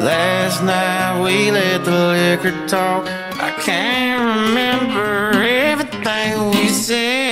Last night we let the liquor talk. I can't remember everything we said.